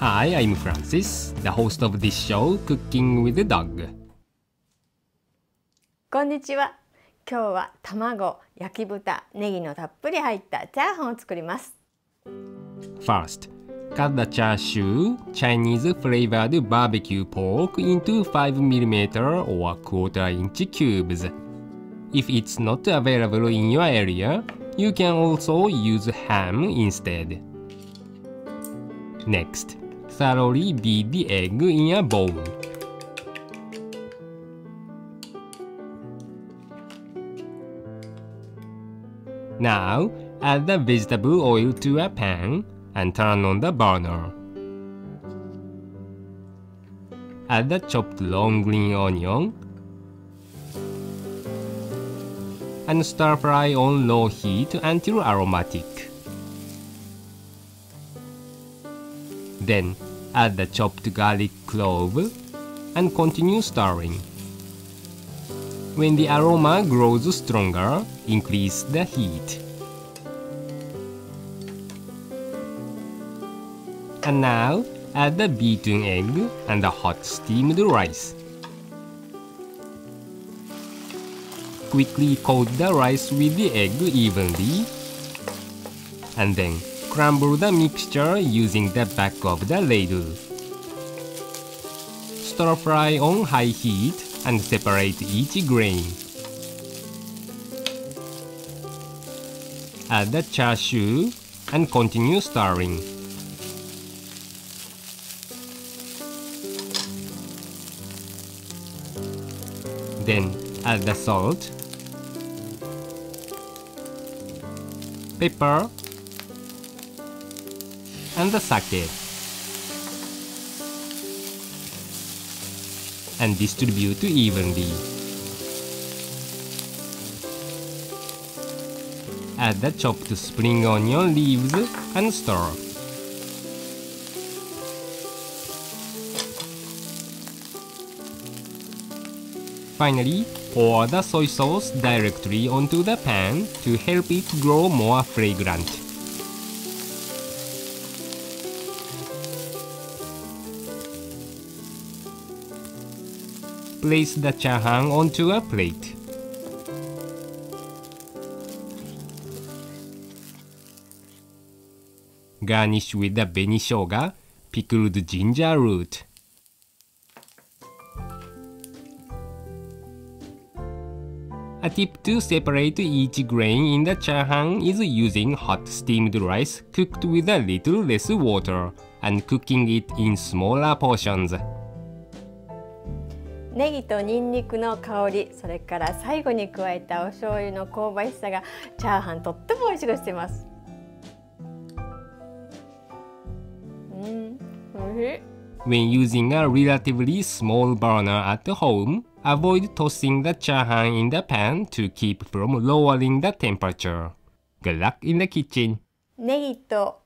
Hi, I'm Francis, the host of this show, Cooking with the Dog. こんにちは今日は卵焼き豚ネギのたっぷり入ったチャーハンを作ります First, cut the char siu Chinese flavored barbecue pork into 5mm or quarter inch cubes. If it's not available in your area, you can also use ham instead. Next, thoroughly beat the egg in a bowl. Now, add the vegetable oil to a pan and turn on the burner. Add the chopped long green onion and stir fry on low heat until aromatic. Then add the chopped garlic clove and continue stirring. When the aroma grows stronger, increase the heat. And now, add the beaten egg and the hot steamed rice. Quickly coat the rice with the egg evenly, and then crumble the mixture using the back of the ladle. Stir fry on high heat and separate each grain. Add the char siu and continue stirring. Then add the salt, pepper, and the sake. And distribute evenly. Add the chopped spring onion leaves and stir. Finally, pour the soy sauce directly onto the pan to help it grow more fragrant. Place the chahan onto a plate. Garnish with the benishoga, pickled ginger root. A tip to separate each grain in the chahan is using hot steamed rice cooked with a little less water and cooking it in smaller portions. ネギとニンニクの香りそれから最後に加えたお醤油の香ばしさがチャーハンとっても美味しくしてますうん美味しい When using a relatively small burner at home, avoid tossing the chahan in the pan to keep from lowering the temperature. Good luck in the kitchen! ネギと